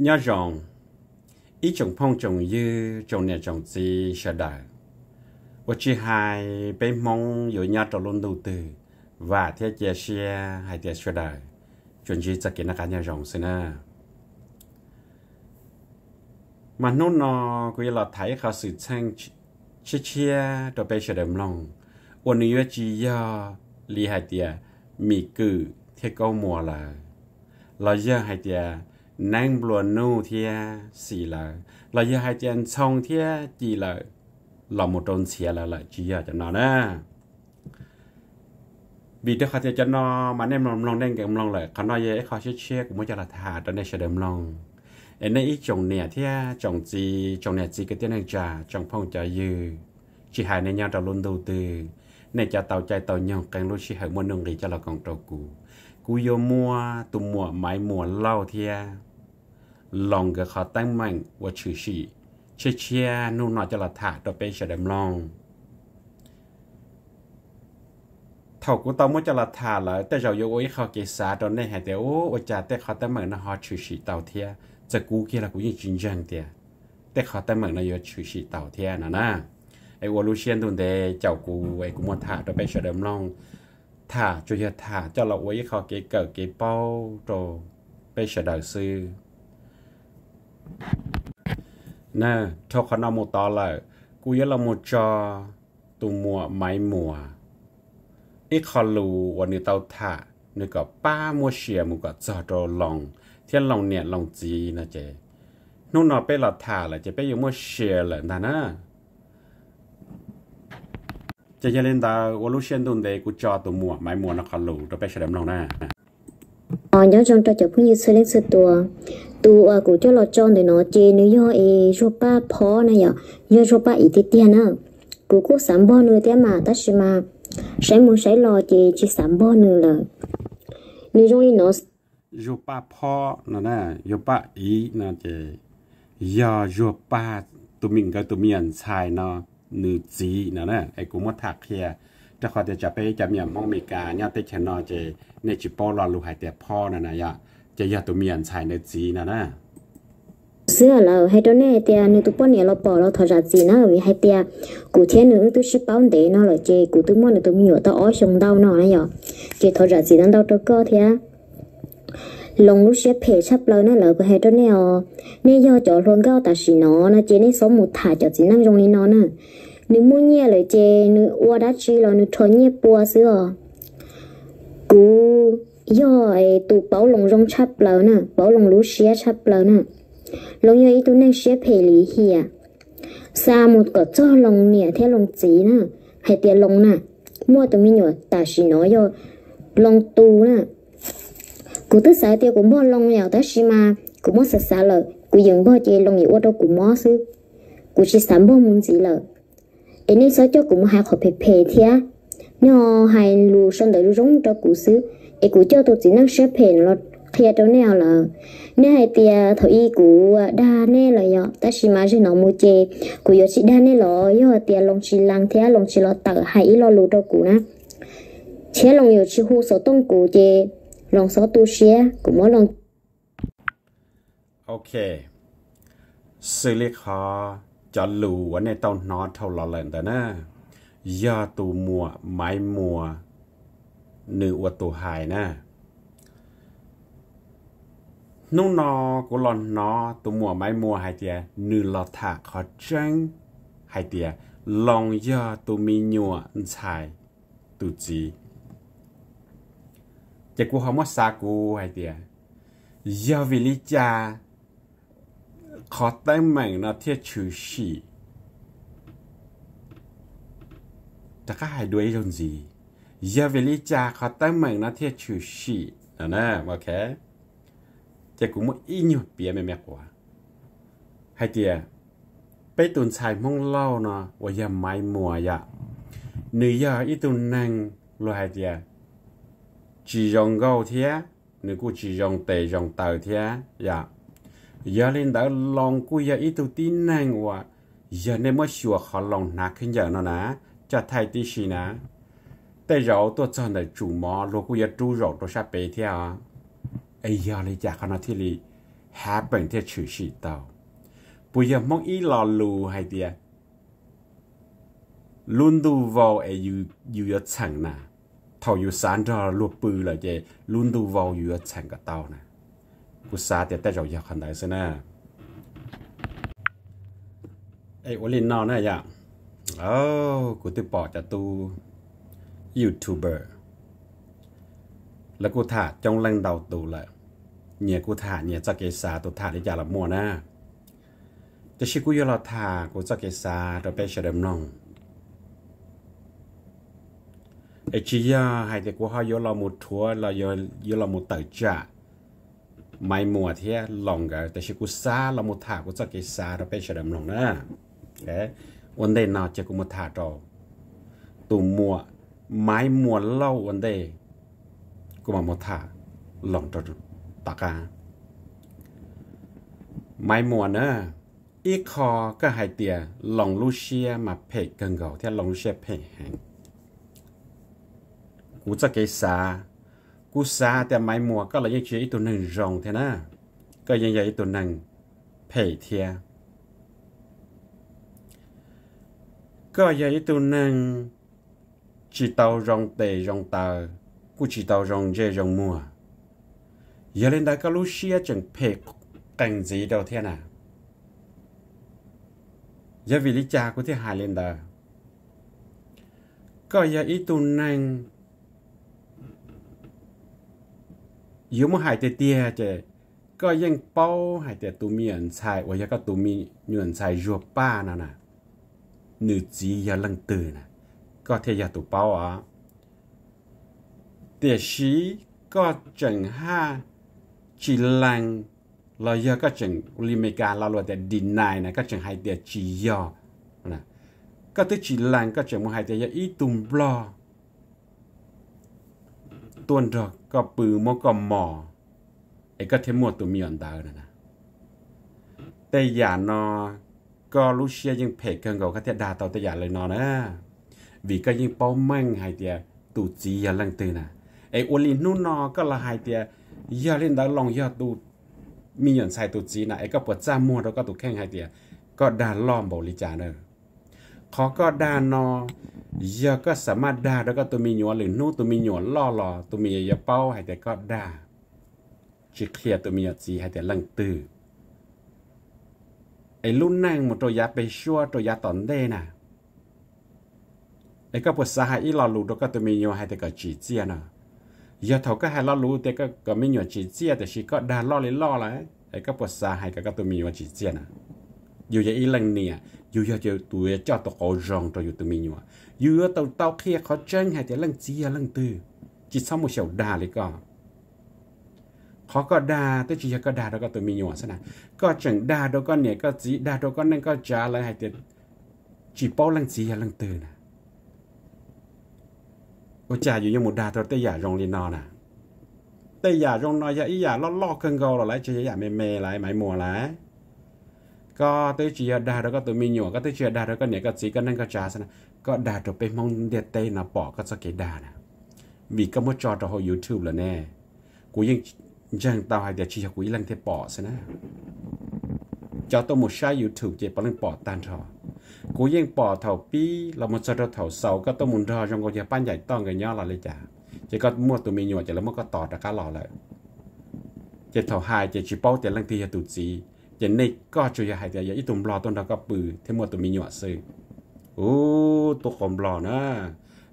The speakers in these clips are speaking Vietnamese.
nhớ rộng ít chồng phong chồng dư chồng nè chồng gì sợ đời và chỉ hai bên mong rồi nhà trò luôn đầu tư và thế chia xe hay thế sợ đời chuyện gì chắc kiến cả nhớ rộng xin à mà nôn nó cứ là thấy khó sự sang chia chia đồ bây giờ đầm lòng. Ôn nữa chỉ do li hai tia mì cử thế câu mùa là. Là giờ hai tia นั่งบลวนนู่เทียสี่ละเราอยากให้เจนชงเทียจีละเราหมดโดนเสียละละจีอาจะนอนนะบีเดขาจะจะนอมาแน่มลองแนงแกมลองเลยเขานอยเย่เขาเช็ดเช็ดกูไม่จะละทาตอนในเฉดิมลองเอ็นในอีจงเนี่ยเทียจงจีจงเนี่ยจีก็เตี้ยนจ่าจงพ่องจะยืชีหายในยาเตาลุนดูตือในจะเตาใจเตาหยองแกงลูกชีหายมวนงรีจะละกองตัวกูกูโยมัวตุ่มัวไม้มัวเล่าเทีย จะกูเกี่ยละกูยิ่งจริงจังเตียแต่เขาแต่เหมือนนะอยู่ชื่อสีเต่าเทียนะนะ ไอ้วอลูเชียนตุนเดเจ้ากูไอ้กูมัวถ่าตัวไปเฉลิมลองถ่าจุยถ่าเจ้าเราไว้เขาเกเกิดเก น่ะทอคนมตอละกูยละมุจอตุมัวไม้มัวอีคอลูวันนี้เตาถ่านี่ก็ป้ามัวเชียมุก็จอโตลอง เทียนลองเนี่ยลองจีนะเจนู่นนอไปหลอดถ่าละจะไปอยู่มัวเชียเลยนะนะจะยังเล่นตาวอลูเชียนตุนเดกูจอตัวมัวไม้มัวนักขลูตัวไปเฉลิมลองหน้า nó nhớ trong ờ, cho chụp như sư lên sư tua tu à cũng cho lo tròn để nó chế nếu do e cho ba phó này nhở? Do cho ba ít tiền nữa cũng cũng sắm bao nữa thế mà ta xem mà sẽ muốn sẽ lo chế chỉ sắm bao nữa là nếu trong nó yo ba pho nó nè yo ba ít nó chế, yo yo ba tụi mình cái tụi mình xài nó nữ chỉ nó nè ai cũng mất thạc kia น่ะเจยายูป้าตุมิงกับตุเมียนชายเนาะนือจีนั่นน่ะไอ้กูมาถักเฮียจะขอจะจะไปจะมีมองมีกาเนี่ยเตชนอเจในจิปอรอลูหายแต่พ่อนั่นน่ะยะจะยาตุเมียนชายในจีนั่นน่ะ xưa là hay đó nè tia nếu tụi bọn này nó bỏ nó thở ra gì nó vì hay tia cụ thế nữa tôi ship bao để nó là chê cụ tôi muốn tôi nhiều tao ói xong đau nó này giờ chê thở ra gì nó đau tôi cơ thế lòng lúc xếp phê sắp lời nó là cái hay đó nè nè do cho luôn cao ta xì nó nó chê nè số một thả cho chỉ năng trong này nó nè nếu muốn nhẹ lời chê nếu qua đã chi là nếu thôi nhẹ bùa xưa. Cú, do ấy, tụ bảo lòng rong chắp lời nè bảo lòng lúc xía chắp lời nè. Lòng yêu ý tụ năng xía phê lý hìa à. xa một cái cho lòng nè theo lòng chỉ nè hay tiền lòng nè. Mua tụi mình nhỏ, ta xì nó do lòng tu nè. Cú tức sai tiêu cũng bỏ lòng nhỏ tới xí mà cũng mua sạch sạch lợ cú dừng bao chị lòng nhiều đâu cũng mua sư cú chỉ sắm bao muốn gì lợ ấy nên sao cho cũng hai khó phê phê thia nhỏ hai lù xong đợi lù rong cho cụ xứ, cái cụ cho tôi chỉ năng xếp phê nó kia đâu nào là nè hai tia thôi y cụ à, đa nè là yo ta chỉ mà chỉ nó mua chê cụ yo chỉ đa nè là, yo tia lòng chỉ lang thế lòng chỉ lo tờ hai lo lù cho cụ nè chế lòng yo chỉ hu số tông cụ chê lòng số tu xía cũng mỗi lòng cho lù ở nơi tao thâu lò nè do tù mùa mái mùa, nữ của tù nè nô nó của lò nó, tù mùa mái mùa hai tia nữ lò thả khó chân hai tia lòng do tù mi nhùa, xài tù chi chỉ của họ mất xa của hai tia do vì cha ขอแต่งแม่งนะเทียชูชีจะก็หายด้วยยนจีเยเวลิจาขอแต่งแม่งนะเทียชูชีนะนะโอเคจะกูมั่อีนอยู่เปียไม่แม่กว่าให้เตียไปตุนชายม่งเล่าเนาะว่าย่าไม้มัวยะหนึ่งยาอีตุนนังรวยให้เตียจียองเกาเทียหนึ่งกูจียองเตยองเตอเทียยา giờ lên đã lòng cú giờ ít tu tin năng wa giờ nên mới sửa họ lòng nạcขึ้นgiờ nó nè cho thay tí xí nèแต่เราตัวจอนได้จูมอโลกูจะจูเราตัวชาเปเทียไอ้ยาเลยจากขณะที่ลี happen theo chữ sĩ tao bây giờ mong ý lò lù hay tiệt luôn du vào ở yu yu ở chẳng nè thầu yu sáng cho lụa bự là gì luôn du vào yu ở chẳng cái tao nè cú sa thì tại rồi giờ khăn đại xem nè ấy ô linh nào nè ya oh cú tự bỏ cho tu youtuber là cú thả trong lần đầu tù lại nhẹ cú thả nhẹ cho cái sa tu thả để trả là mua nè แต่ชิคุยเราทากูจะเกษาเราไปเฉลิมน้องไอชียาให้แต่กูเขาโยเราหมดทัวเราโยโยเราหมดเตจ่า ไม่หมัวเทียลองกันแต่ชิกูซาเราหมดถากูจะเกษาเราไปเฉลิมน้องนะแกวันเดนนาจะกูหมดถาต่อตุ่มมัวไม้มัวเล่าวันเดกูมาหมดถาลองตัวตากาไม้มัวเนอะอีคอก็หายเตียลองลูเชียมาเพกกันเก่าที่ลองลูเชียเพกแหงกูจะเกษากูซา cú xa thì mai mùa có là những chuyện tụi nừng rồng thế na có những vậy tụi nừng phải thia. Có vậy tụi nừng chỉ tàu rồng tề rồng tờ, cú chỉ tàu rồng dê rồng mùa giờ lên đây có lúc xia chẳng phải cảnh gì đâu thế nào. Giờ vì lý cha của thế hài lên đời có giờ ý tu yếu mà hài tê tia chứ có ยัง bao hài tê tu mi ẩn sai và có tu mi nhuận sai ruột ba nè nè nữ chỉ giờ lần từ nè có thể giờ tu bao à để sĩ có chẳng ha chỉ lăng lo giờ các chừng li mê ca lo lo để deny này các ตัวดอกก็ปือมอก็หมอไอ้ก็เทมัวตัวมีอนดาเลยนะแต่อย่านอก็ลูเชียยังเพกเกินกว่าเขาจะด่าต่อแต่อย่าเลยนอนนะวีก็ยิ่งเป้ามั่งไฮเตียตูจียาลังตื่นนะไอ้อลินนู่นนอก็ละไฮเตียย่าเล่นดาลองยอดตูมีหย่อนใส่ตูจีนะไอก็ปวดจ้ามัวแล้วก็ตูแข้งไฮเตียก็ด่าล้อมบริจาเนอร์ khó có đa nó giờ có sả đa đó có tụi mình nhỏ liền nu tụi mình nhỏ lo lo tụi mình giờ bao hay để có đa chỉ kia tụi mình gì hay để lần từ ai lúc năng một trò giá bê xua trò giá tổn đê nè ai có bữa xã hay ít lo lù đó có tụi mình nhỏ hay để có chỉ chia nè giờ thầu có hai lo lù để có có mình nhỏ chỉ chia để chỉ có đa lo lấy lo lại ai có bữa xã hay có tụi mình nhỏ chỉ chia nè dù vậy ít lần nè dù giờ giờ tuổi cho tao có rong cho dù tụi mình nhá dù tao tao kia khó chân hay thì lăng chi lăng tư, chỉ sau một sầu đà lấy cả khó có đà tới chỉ có đà đó có tụi mình nhá sao nào? Có chẳng đà đó có này có gì đà đó có nên có trả lại hay thì chỉ bao lăng chi lăng tư nè. Ở trả dù như một đà thôi, tới giả rong lên nó nè. Tới giả rong nó giả ý giả lo lo cơn gò rồi lại chơi giả mè mè lại, mãi mùa lại. ก็ตัวจีดาแล้วก็ตัวมีหยวก็ตัวจีดาแล้วก็เนี่ยก็จีก็นั่นก็จ้าซะนะก็ดาตัวไปมองเด็ดเต้นะปอกก็จะเกดานะวีก็มั่วจอตัวเขา YouTube แล้วแน่กูยังยังตาวให้เดี๋ยวชีกูยังเทปอซะนะจอตัวมั่วใช้ YouTube เจ็บปลังปอตันทอ cú yên bỏ thầu pi là một số thầu sầu có tôi muốn ra trong cái ban giải tông cái nhau là lấy trả chỉ có mua tụi mình nhồi chỉ là mua có tỏ ra cá lò lại chỉ thầu hai chỉ chỉ bao tiền lăng thì tụt gì chỉ này có chủ yếu hai tiền ít tụm lò tôi đã có bự thêm mua tụi mình nhồi sư ô tôi không lò nữa giờ hai lò lù đi nào nè ok chỉ thầu có yêu đó có เจนในก็จะวยหายใจอย่าอีตุ่มรอต้นเราก็ปือเทมัวตัวมีหยวดซึ่งโอ้ตัวขมรอนะ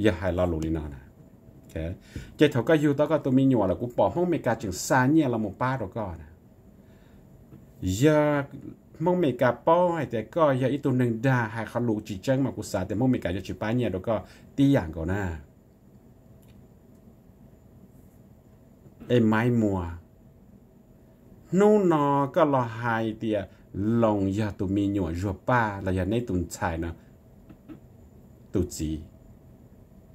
อย่าหายรอหลุลีนอนะแกเจ้าก็อยู่ตัวก็ตัวมีหยวดแล้วกูปอบห้องเมกาจึงซาเนี่ยเราหมป้าตัวก็นะอย่ามองเมกาป้อใแต่ก็อย่าอีตัวหนึ่งด่าหายเขาลุจีจังมากูสาแต่มองเมกาจะจีป้าเนี่ยแล้วก็ตีอย่างก่อนนะไอ้ไม้มัว nu nó có lo hai tia lòng giờ tụi mình nhỏ rồi ba là giờ nay tụi xài nè tụi gì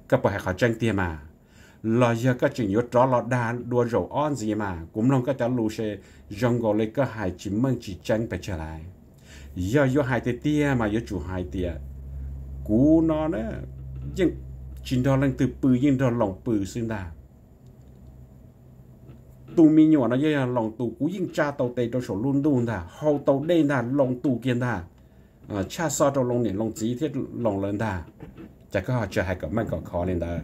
các bạn hãy khó tranh tia mà lo giờ các chuyện yếu tró lo đa đua rổ on gì mà cũng lòng các cháu lù xe dòng gọi lấy các hai chỉ mừng chỉ tranh phải trở lại giờ yếu hai tia tia mà yếu chủ hai tia. Cú nó nữa nhưng chính đó là từ bự nhưng đó lòng bự xương đà tu mi nhỏ nó giờ à, lòng tu cú yên cha tàu tây cho số luôn đun ta hậu tàu đây là lòng tu kiên ta à cha so cho lòng nền, lòng trí thiết, lòng lớn ta chắc có họ chờ hai cái mang còn khó lên ta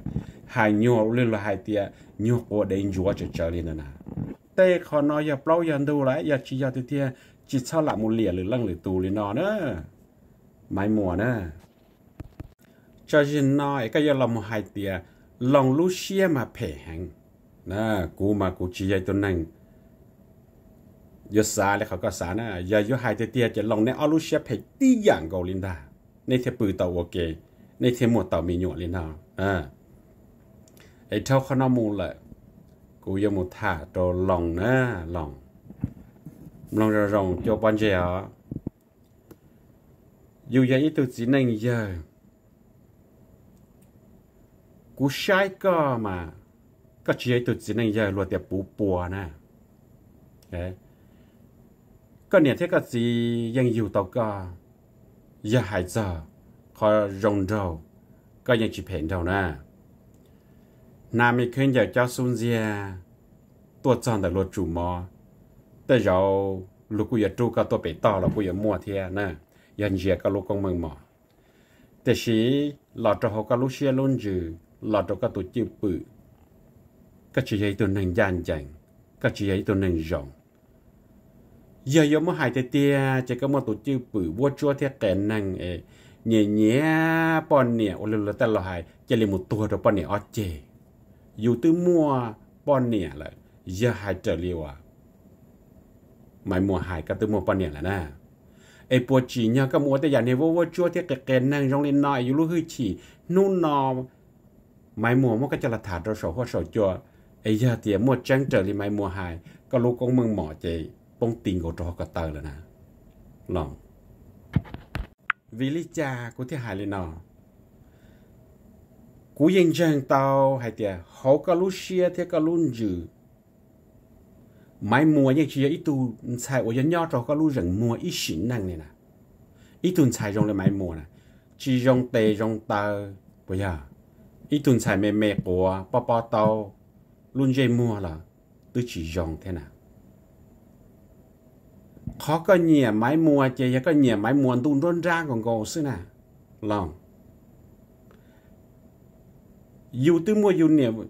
hai nhỏ lên là hai tia nhỏ của đến chúa chờ chờ lên nè tê khó nói, giờ bao giờ đâu lại, giờ chỉ giờ từ tia chỉ sau lại một lìa lửa lăng lửa tù lên nó nữa. Mai mùa nữa cho nên nói, cái giờ là một hai tia, lòng lu xia mà phê hành. นะกูมากูชี้ยายตัวนั่งยศาเลยเขาก็สานะยายยหายเตี้ยจะลองในออลูเชียเพกตีอย่างเกาลินดาในเทปือต่อโอเกในเทหมดต่อมีหนวลินดาอ่าไอเท่าขนมูลเลยกูยังมุท่าโตลองนะลองลองจะลองจบันเจียอยู่ยังอีตัวจีนั่งเยอะกูใช้ก็มา อย่าหายใจขอรงเราก็ยังจีเพนเรานะนาไม่เคยอยากเจ้าซุนเซียตัวจอนแต่รถจูมอแต่เราลูกกูอยากจูก็ตัวไปต่อเรากูอยากมั่วเทียนะยันเจียก็ลูกกงเมืองหมอแต่ชีหลอดจะเขาก็ลูกเชียลุ่นจือ lọt cho các tổ chức bự các chị ấy tôi nên gian dành các chị ấy tôi nên rộng. Giờ giờ mới hai tay tia, chỉ có một tổ chức bự vô chúa theo kẻ năng ấy nhẹ nhẹ, bọn nè, ô, lơ ta lo hai, chỉ là một tuổi rồi bọn nè ở chè dù từ mua, bọn nè là, giờ hai trở liều à. Mày mua hai, cái từ mua bọn nè là nè ai bộ chỉ nhau cái mua tới giờ này vô vô chúa theo kẻ năng trong lên nói, dù lúc hơi chỉ nôn nò. Mai mua mất cái cho là thả cho sổ hoa sổ chùa ấy giờ thì mua trang trở đi mai mua hài có lúc con mừng mỏ chị bông tình của trò có tờ là nè. Lòng vì lý cha của thế hài lên nọ. Cú yên trang tao, hay tiệt họ có lúc xia, thế có lúc dữ mai mua như chỉ ít tu, xài ở dân nhỏ trò có lúc rừng mua ít xỉn năng này nè. Ít tu xài trong là mai mua nè. Chỉ trong tề trong tờ. Bây giờ ít tu xài mềm mềm của bao bao tao luôn dây mua là tôi chỉ dòng thế nào. Khó có nhiều máy mua chỉ có nhiều máy mua tôi luôn ra còn gồ xí nào. Lòng. Dù tôi mua, dù nhiều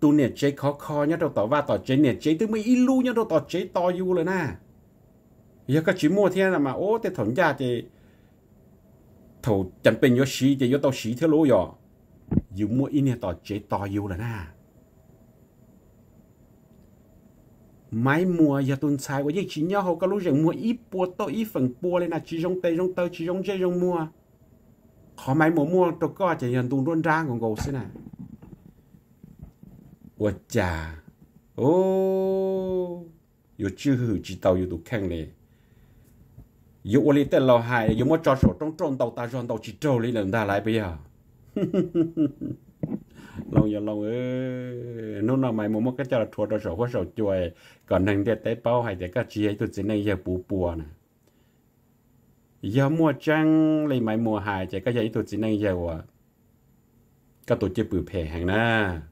tu nè chế khó khó nhá đâu tỏ va tỏ chế, nè chế tôi mới ilu nhá đâu tỏ chế to dù rồi nè. Giờ có chỉ mua thế là mà ô thế thổn gia thì thầu chẳng bên yo xí thì yo tao xí thế lố rồi dù mua in tỏ chế to dù là na mai mùa giờ tuần sai của chỉ nhau họ có lúc rằng mua ít bùa to, ít phần bùa lên là chỉ trong tây trong tơ, chỉ trong chơi trong mua họ mai mua mua tôi có chỉ nhận tuần luôn ra còn gầu xin à. Ủa chà. Ô. Yo chưa hử chỉ tàu yo tụ khang này yo ô li tên lò hài yo mua cho sổ trong tròn tàu ta tròn tàu chỉ trâu lên lần ta lại bây giờ. lâu giờ lâu ơi nó nào mày muốn một cái cho là thua đó sổ có sổ chuối còn hàng đẹp tế bao hay để các chị ấy, tôi chỉ nên giờ bù bùa nè. Giờ mua trăng lấy mày mua hài chỉ các chị tôi chỉ nên giờ à các tổ chức bự phe hàng na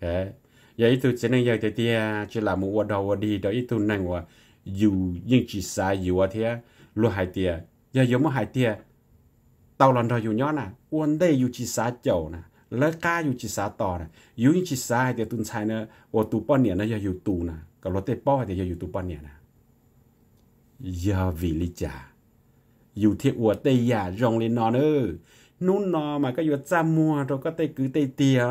thế, giờ tôi chỉ nên giờ thì tia chỉ là mua đầu đi, đó ít tôi năng wa dù nhưng chỉ sai dù à thế luôn hài tia giờ giờ mua hài tia tàu lần đầu dù nhó nè, uốn đây dù chỉ xá chậu nè lỡ ca dù chỉ xá tò nè dù chỉ xá thì tuần sai nữa, ô tụ bao nhiêu nè giờ dù tụ nè cả lót tê bao thì giờ dù tụ bao nhiêu nè. Giờ vì lý trả dù thiệt ủa tê giả rong lên nó nữa. Nún nó mà cái dù cha mua rồi có tê cứ tê tìa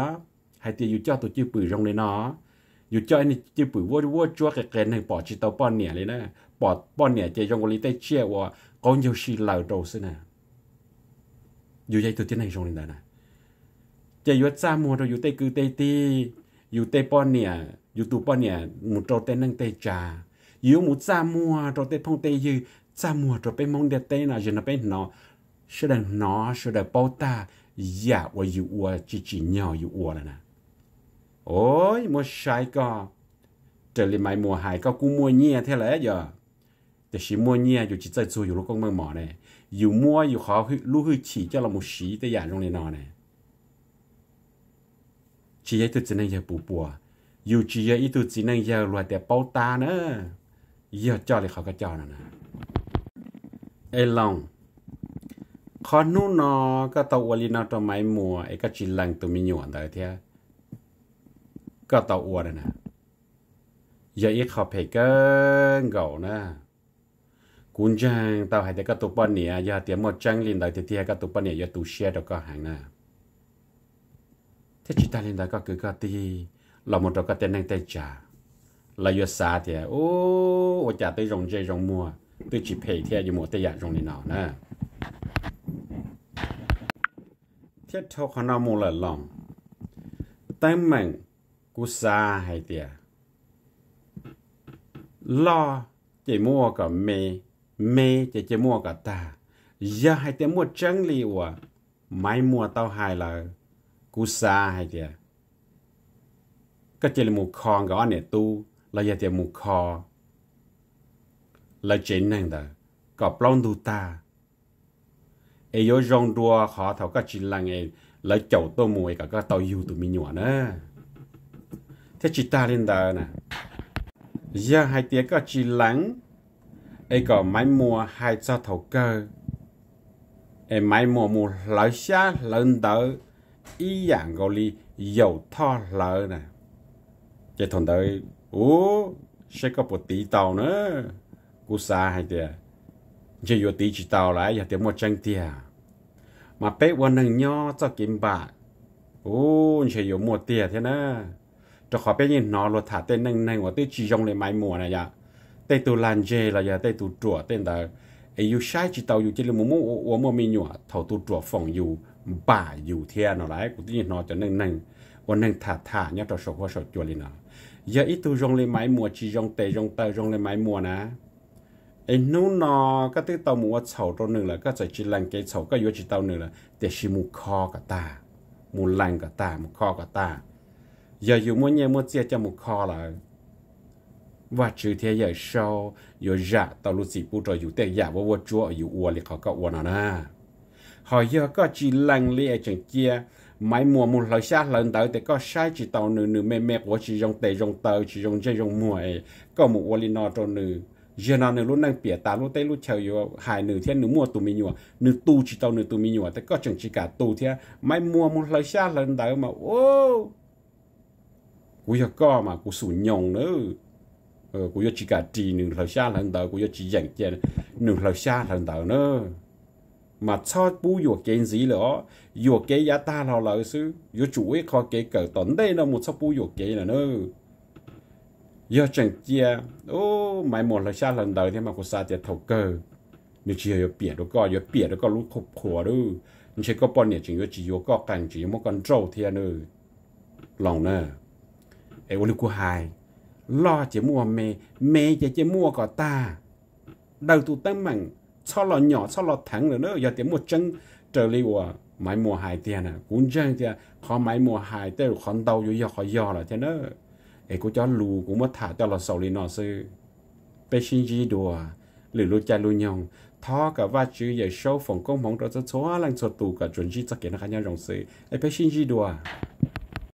hay tìa dù cho tụ chữ bự rong lên nó. Dù cho anh chữ bự vô vô chúa cái cái này bỏ chỉ tàu bao nhiêu lên nè bỏ bao nhiêu chỉ rong lên tê chia và có nhiều sự lỡ đầu xí nè. Dù vậy tôi tiến hành rồi nè chỉ dù cha mua rồi, dù tây cứ tây ti dù tây pon nè, dù tụ pon nè, một trâu tây năng tây trà. Dù một cha mua rồi tây phong tây dư cha mua rồi bên mong đẹp tây nào giờ nó bên nó sẽ là nó sẽ là bao ta dạ và dù ua chỉ chỉ nhỏ, dù ua là nè ôi, mua sai co. Trở lại mai mua hai có cũng mua nhẹ thế là giờ. Thì chỉ mua nhẹ dù chỉ chơi chơi dù lúc con mang mỏ này dù mua, dù khó lúc hơi chỉ cho là một xí tới giả trong này nọ này chỉ ấy tôi chỉ nên giờ bù bùa dù chỉ ấy ít tu chỉ năng giờ loại để bao ta nữa giờ cho lại họ cái cho nữa nè ê lòng khó nu nó cái tàu uali nó trong máy mùa ấy cái chỉ lăng tụi mình nhọn đấy thế cái tàu uali nè giờ ít họ phải cái gạo nè cũng chẳng tao hay cái tụi bọn nè giờ tiệm một trang lên đấy thì thì cái tụi bọn nè giờ tụ share được có hàng nè thế chỉ ta lên đấy có cứ có tí là một đầu có tên năng tay trả là giờ xa thì, ô ô trả tới rồng dây, rồng mua tôi chỉ phải theo như một tay giả dạ rồng này nào nè. Thiết thâu khả năng mua là lòng. Tay mình cú xa hay tiệt lo chỉ mua cả mê mê chỉ chỉ mua cả ta. Giờ hay tiệt mua trắng li wa mai mua tao hai là cú xa hay kìa. Cái chỉ là một con gõ nè tu, là giờ tiệt một con là chính năng đó có plong tu ta. Ai yo rong đua khó thảo các chỉ là nghe là chậu tô mùi cả các tàu yêu tụi mình nhỏ nữa thế chỉ ta lên đó nè. Giờ hai tiếng các chỉ lắng. Ấy có máy mua hai cho thầu cơ. Ấy máy mua mua lấy xa lên đó ý dạng gò lì dầu tho lợ nè. Chạy thằng tới ú sẽ có một tí tàu nữa. Cú xa hay tiệt chỉ vô tí chỉ tàu lại, giờ tiếng một tranh tiệt à. mà bé quan nho cho kiếm bạc ú chỉ vô một tiệt thế nè. Cho khỏi bé nhìn nó lo thả tên nâng nâng của tí chỉ dùng để máy này dạ. giờ tê tu lan dê là giờ tê tu trùa tên tờ. Ấy yêu sai chỉ tàu yêu chỉ là muốn muốn uống mình nhọ thầu tu trùa phòng yêu bà dù thea nó lại cũng tin nó cho nên nâng ôn nâng thả thả nhá cho sổ qua sổ chùa lên nó giờ ít tu lên máy mùa chỉ rong tê rong tơ rong lên máy mùa nè. Em nô nó cái thứ tàu mua sầu cho nữa là cái chỉ làm cái sầu cái vô chỉ tàu nữa để chỉ mua kho cả ta. Mua lành cả ta mua kho cả ta. Giờ dù mua nhẹ mua chia cho mua kho là và trừ thế giờ sau giờ giả dạ tàu lúc gì bu trò dù tê giả vô vô chúa, dù uo liệt họ cậu uo nó nè họ giờ có chỉ lành liệt e chẳng kia, máy mùa một lời xa lần tới thì có sai chỉ tàu nửa nửa mẹ mẹ của chỉ dùng tệ dùng tờ chỉ dùng dây dùng mùa ấy có một ô linh nọ cho nửa giờ nào nửa lúc đang bịa ta lúc tây lúc chờ yêu hai nửa thiên nửa mùa tụi mi nhua nửa tu chỉ tàu nửa tụi mi nhua thì có chẳng chỉ cả tu thiên máy mùa một lời xa lần tới mà ô cú giờ có mà cú sủ nhồng nữa ờ cú giờ chỉ cả trì nửa lời xa lần tới cú giờ chỉ dành tiền nửa lời xa lần tới nữa mà cho bu yo kiến gì nữa. Yo kế giá ta là lợi sư? Yo chủ ấy khó kế cỡ tận đây là một số bu yo kế là nữa yo chẳng chia ô mày một là xa lần đầu thì mà có xa tiền thầu cơ nếu chỉ yo biển đó có yo biển đó có lúc khổ khổ đó. Nhưng chỉ có bao nhiêu chỉ yo chỉ yo có cảnh chỉ một con trâu thì nữa lòng nè. Ấy ô của hai. Lo chỉ mua mẹ, mẹ chỉ chỉ mua có ta. Đầu tụ tâm mạnh cho lọ nhỏ, cho lọ thẳng rồi nữa giờ tiếng một chân trở lại của máy mùa hai tiền à cũng chân thì họ máy mùa hài tới khó đầu giờ họ giờ là thế nữa ấy cũng cho lù cũng mất thả cho lọ sầu lên nó sư. Bé xin gì đùa lử lù cha lù nhong thọ cả va chữ giờ sâu phòng công mong đó cho số lần cho tù cả chuẩn chỉ cho kiến nó khác nhau rộng sư ấy bé xin gì đùa.